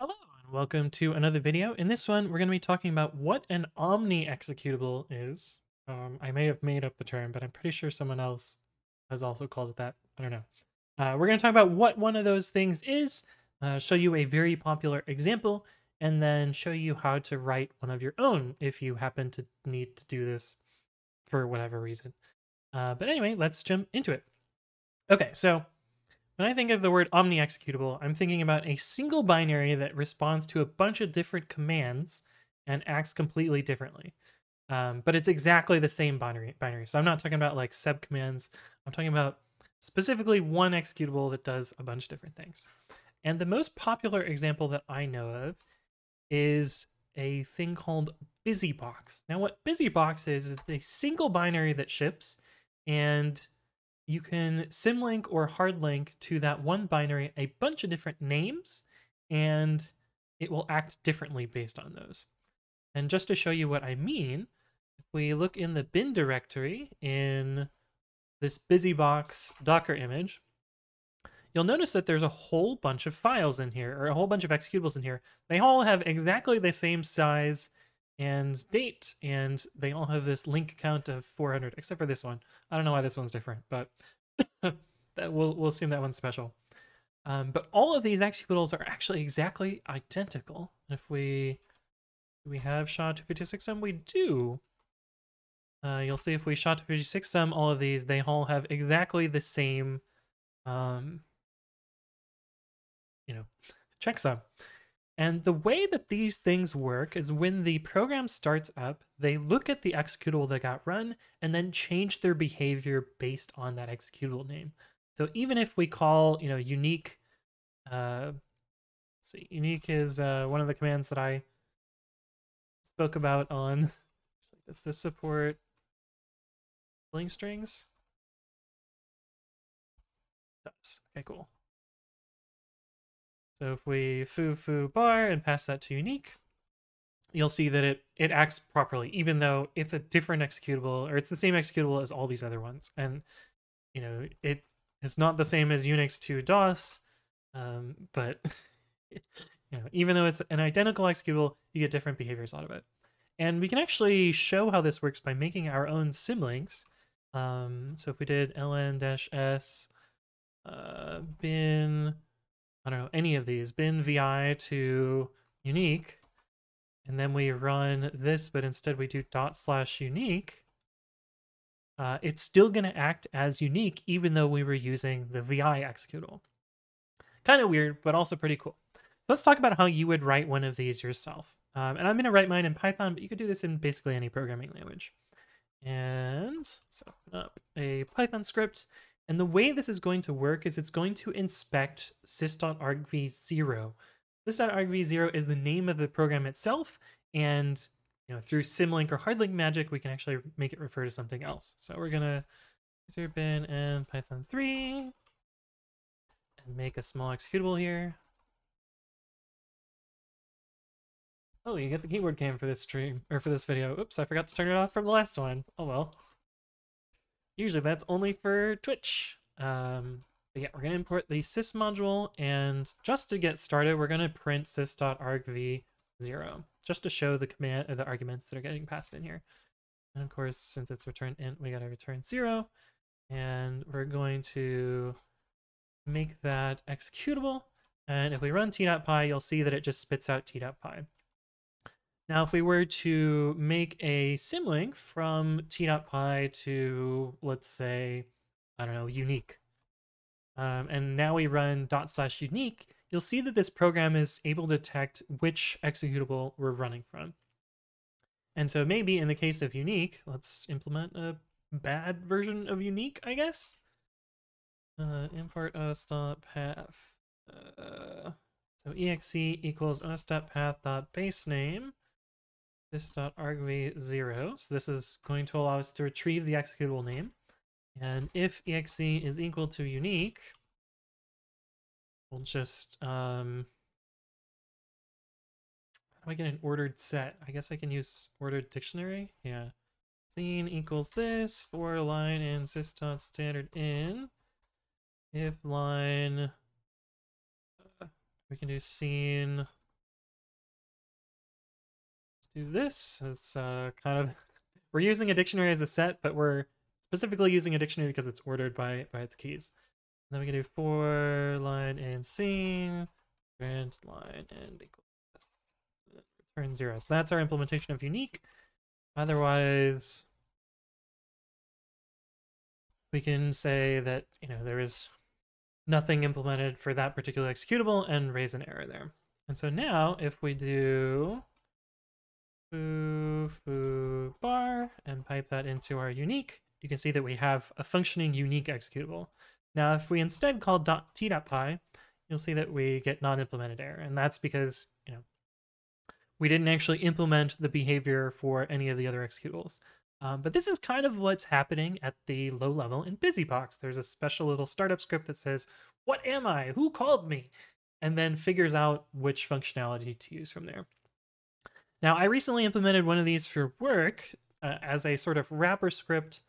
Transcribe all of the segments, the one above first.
Hello and welcome to another video. In this one, we're going to be talking about what an Omni executable is. Um, I may have made up the term, but I'm pretty sure someone else has also called it that. I don't know. Uh, we're going to talk about what one of those things is, uh, show you a very popular example, and then show you how to write one of your own if you happen to need to do this for whatever reason. Uh, but anyway, let's jump into it. Okay, so when I think of the word omni executable, I'm thinking about a single binary that responds to a bunch of different commands and acts completely differently. Um, but it's exactly the same binary. Binary. So I'm not talking about like sub commands. I'm talking about specifically one executable that does a bunch of different things. And the most popular example that I know of is a thing called BusyBox. Now, what BusyBox is is a single binary that ships, and you can symlink or hardlink to that one binary a bunch of different names, and it will act differently based on those. And just to show you what I mean, if we look in the bin directory in this BusyBox Docker image, you'll notice that there's a whole bunch of files in here, or a whole bunch of executables in here. They all have exactly the same size and date, and they all have this link count of 400, except for this one. I don't know why this one's different, but that we'll, we'll assume that one's special. Um, but all of these executables are actually exactly identical. If we we have sha256sum, we do. Uh, you'll see if we sha256sum all of these, they all have exactly the same, um, you know, checksum. And the way that these things work is when the program starts up, they look at the executable that got run and then change their behavior based on that executable name. So even if we call, you know, unique, uh, see, unique is uh, one of the commands that I spoke about on, does this support bling strings? Does. Okay, cool. So if we foo foo bar and pass that to unique, you'll see that it it acts properly, even though it's a different executable or it's the same executable as all these other ones. And you know, it is not the same as unix2dos, um, but you know, even though it's an identical executable, you get different behaviors out of it. And we can actually show how this works by making our own symlinks. Um, so if we did ln-s uh, bin Don't know, any of these, bin vi to unique, and then we run this, but instead we do dot slash unique, uh, it's still going to act as unique even though we were using the vi executable. Kind of weird, but also pretty cool. So let's talk about how you would write one of these yourself. Um, and I'm going to write mine in Python, but you could do this in basically any programming language. And let's open up a Python script. And the way this is going to work is it's going to inspect sys.argv0. Sys.argv0 is the name of the program itself, and you know through symlink or hardlink magic, we can actually make it refer to something else. So we're gonna user bin and python 3 and make a small executable here. Oh, you get the keyboard cam for this stream or for this video. Oops, I forgot to turn it off from the last one. Oh well. Usually that's only for Twitch. Um, but yeah, we're going to import the sys module, and just to get started, we're going to print sys.argv0, just to show the command or the arguments that are getting passed in here. And of course, since it's returned int, we got to return 0, and we're going to make that executable. And if we run t.py, you'll see that it just spits out t.py. Now, if we were to make a symlink from t.py to, let's say, I don't know, unique, um, and now we run dot slash unique, you'll see that this program is able to detect which executable we're running from. And so maybe in the case of unique, let's implement a bad version of unique, I guess. Uh, import os.path. Uh, so exe equals os.path.base name sys.argv0. So this is going to allow us to retrieve the executable name. And if exe is equal to unique, we'll just, um, how do I get an ordered set? I guess I can use ordered dictionary. Yeah. Scene equals this for line in sys.standard in. If line, uh, we can do scene do this. It's uh, kind of we're using a dictionary as a set, but we're specifically using a dictionary because it's ordered by by its keys. And then we can do for line and scene, print line and equals return zero. So that's our implementation of unique. Otherwise, we can say that you know there is nothing implemented for that particular executable and raise an error there. And so now if we do foo foo bar and pipe that into our unique, you can see that we have a functioning unique executable. Now, if we instead call .t.py, you'll see that we get non-implemented error. And that's because, you know, we didn't actually implement the behavior for any of the other executables. Um, but this is kind of what's happening at the low level in BusyBox. There's a special little startup script that says, what am I? Who called me? And then figures out which functionality to use from there. Now, I recently implemented one of these for work uh, as a sort of wrapper script.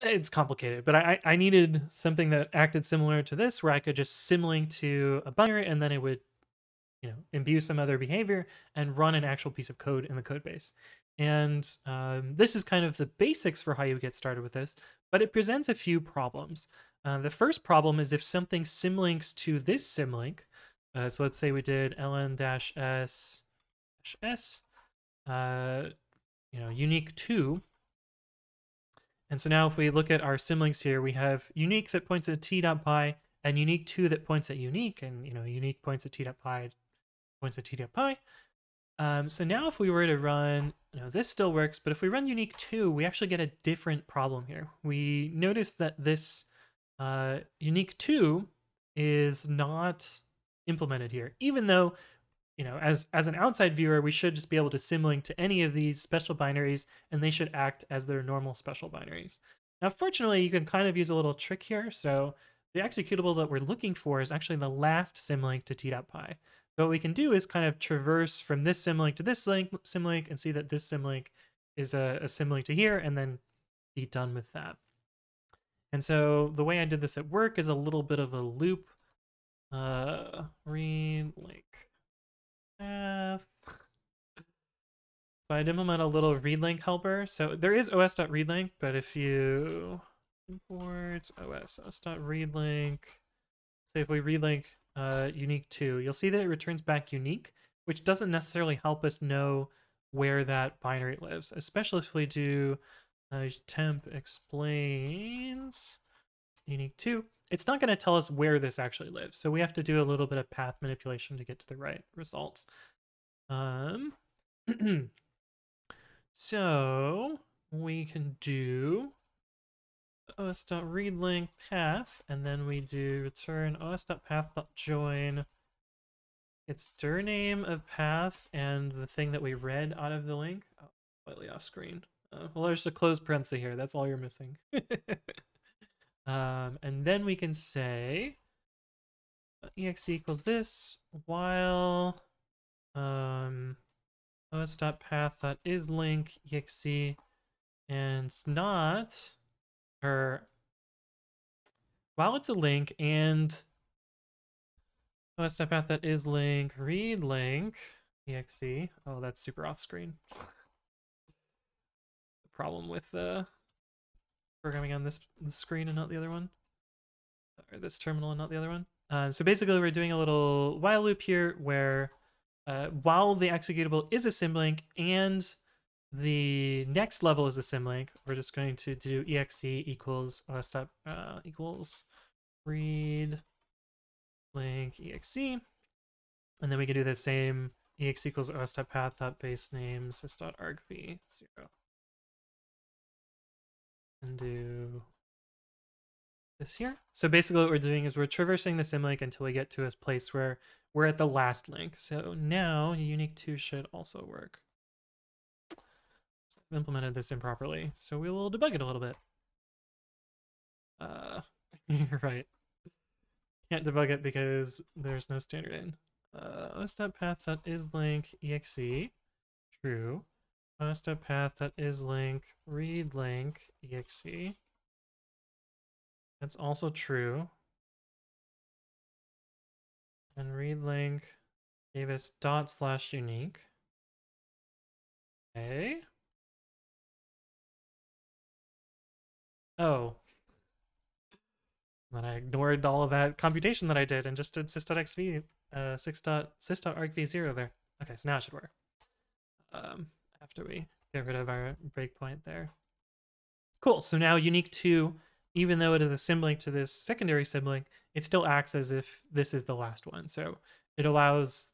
It's complicated, but I, I needed something that acted similar to this, where I could just symlink to a binary and then it would, you know, imbue some other behavior and run an actual piece of code in the code base. And um, this is kind of the basics for how you get started with this, but it presents a few problems. Uh, the first problem is if something symlinks to this symlink, uh, so let's say we did ln-s s, uh, you know, unique 2. And so now if we look at our symlinks here, we have unique that points at t.py and unique 2 that points at unique, and, you know, unique points at t.py points at t t.py. Um, so now if we were to run, you know, this still works, but if we run unique 2, we actually get a different problem here. We notice that this uh, unique 2 is not implemented here, even though you know, as as an outside viewer, we should just be able to symlink to any of these special binaries, and they should act as their normal special binaries. Now, fortunately, you can kind of use a little trick here. So the executable that we're looking for is actually the last symlink to t.py. So what we can do is kind of traverse from this symlink to this link, symlink and see that this symlink is a, a symlink to here, and then be done with that. And so the way I did this at work is a little bit of a loop. Uh, link So I'd implement a little readlink helper. So there is os.readlink, but if you import os os.readlink, say if we readlink uh, unique 2, you'll see that it returns back unique, which doesn't necessarily help us know where that binary lives, especially if we do uh, temp explains unique 2 it's not going to tell us where this actually lives. So we have to do a little bit of path manipulation to get to the right results. Um, so we can do os.readLink path, and then we do return os.path.join its dir name of path and the thing that we read out of the link. Oh, slightly off screen. Uh, well, there's a closed parenthesis here. That's all you're missing. Um, and then we can say uh, exe equals this while um, os.path.isLink exe and it's not or while it's a link and os.path.isLink read link exe. Oh that's super off screen. The problem with the uh, programming on this, this screen and not the other one, or this terminal and not the other one. Uh, so basically we're doing a little while loop here where uh, while the executable is a symlink and the next level is a symlink, we're just going to do exe equals uh, stop uh, equals read link exe, and then we can do the same ex equals uh, os.path.base name sys.argv0 undo this here. So basically what we're doing is we're traversing the symlink until we get to a place where we're at the last link. So now unique 2 should also work. So I've implemented this improperly, so we will debug it a little bit. Uh, right. Can't debug it because there's no standard in. Uh, list.path.isLink.exe, true os.path.isLink path that is link, read link exe. That's also true. And read link gave us dot slash unique. Okay. Oh. Then I ignored all of that computation that I did and just did sys.xv, uh, sys.argv0 there. Okay, so now it should work. Um, after we get rid of our breakpoint there. Cool, so now unique 2, even though it is a symlink to this secondary symlink, it still acts as if this is the last one. So it allows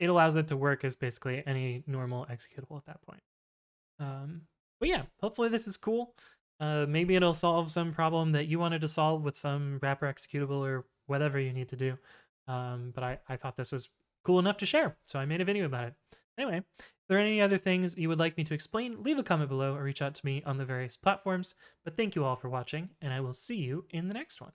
it allows it to work as basically any normal executable at that point. Um, but yeah, hopefully this is cool. Uh, maybe it'll solve some problem that you wanted to solve with some wrapper executable or whatever you need to do. Um, but I, I thought this was cool enough to share, so I made a video about it. Anyway, if there are any other things you would like me to explain, leave a comment below or reach out to me on the various platforms. But thank you all for watching, and I will see you in the next one.